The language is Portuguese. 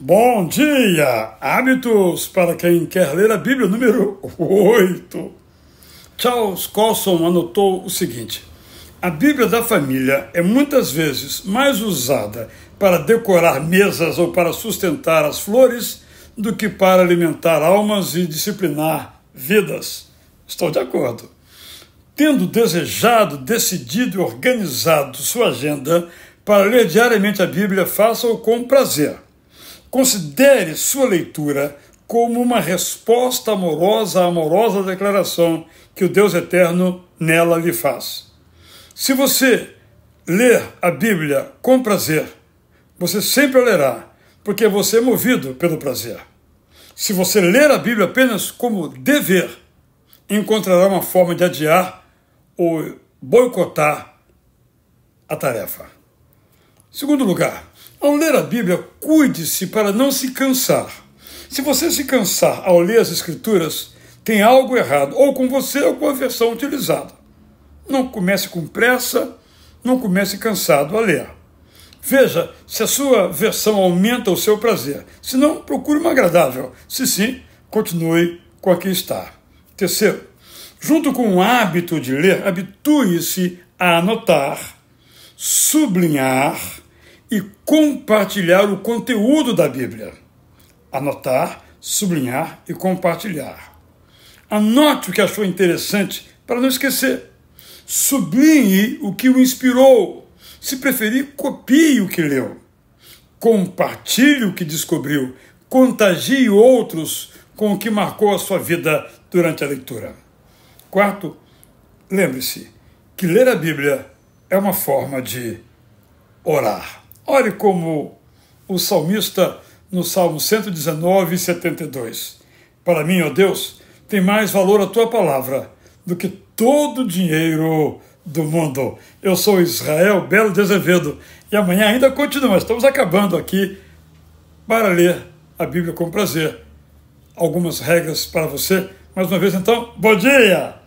Bom dia! Hábitos para quem quer ler a Bíblia, número 8. Charles Colson anotou o seguinte: A Bíblia da família é muitas vezes mais usada para decorar mesas ou para sustentar as flores do que para alimentar almas e disciplinar vidas. Estou de acordo. Tendo desejado, decidido e organizado sua agenda para ler diariamente a Bíblia, faça-o com prazer Considere sua leitura como uma resposta amorosa à amorosa declaração que o Deus eterno nela lhe faz. Se você ler a Bíblia com prazer, você sempre lerá, porque você é movido pelo prazer. Se você ler a Bíblia apenas como dever, encontrará uma forma de adiar ou boicotar a tarefa. Segundo lugar, ao ler a Bíblia, cuide-se para não se cansar. Se você se cansar ao ler as Escrituras, tem algo errado, ou com você ou com a versão utilizada. Não comece com pressa, não comece cansado a ler. Veja se a sua versão aumenta o seu prazer. Se não, procure uma agradável. Se sim, continue com a que está. Terceiro, junto com o hábito de ler, habitue-se a anotar, sublinhar, e compartilhar o conteúdo da Bíblia. Anotar, sublinhar e compartilhar. Anote o que achou interessante para não esquecer. Sublinhe o que o inspirou. Se preferir, copie o que leu. Compartilhe o que descobriu. Contagie outros com o que marcou a sua vida durante a leitura. Quarto, lembre-se que ler a Bíblia é uma forma de orar. Olhe como o salmista no Salmo 119, 72. Para mim, ó Deus, tem mais valor a tua palavra do que todo o dinheiro do mundo. Eu sou Israel Belo de Azevedo e amanhã ainda continua. Estamos acabando aqui para ler a Bíblia com prazer. Algumas regras para você. Mais uma vez, então, bom dia!